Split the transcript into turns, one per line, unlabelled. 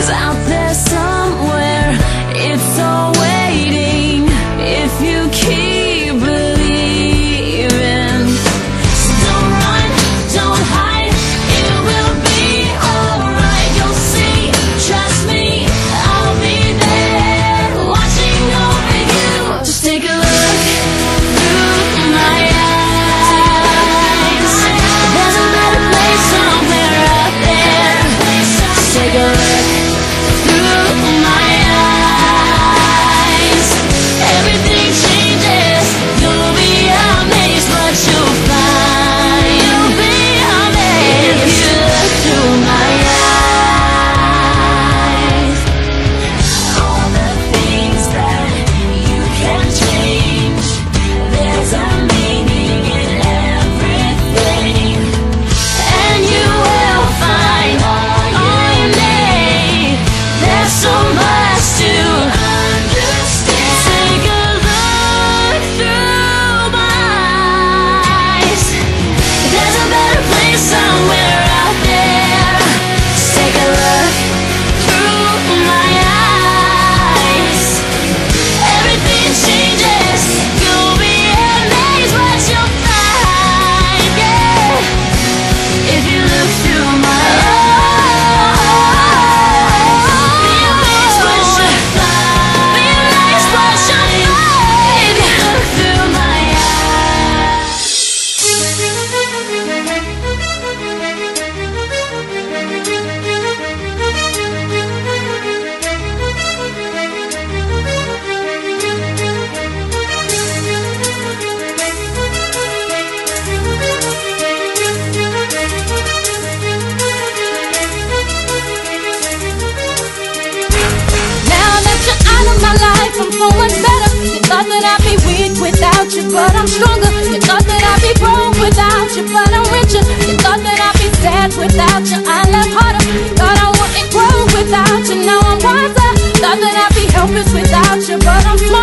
Cause I'm. I'm so much better. You thought that I'd be weak without you, but I'm stronger. You thought that I'd be broke without you, but I'm richer. You thought that I'd be sad without you, I love harder. You thought I wouldn't grow without you, now I'm wiser. Thought that I'd be helpless without you, but I'm stronger.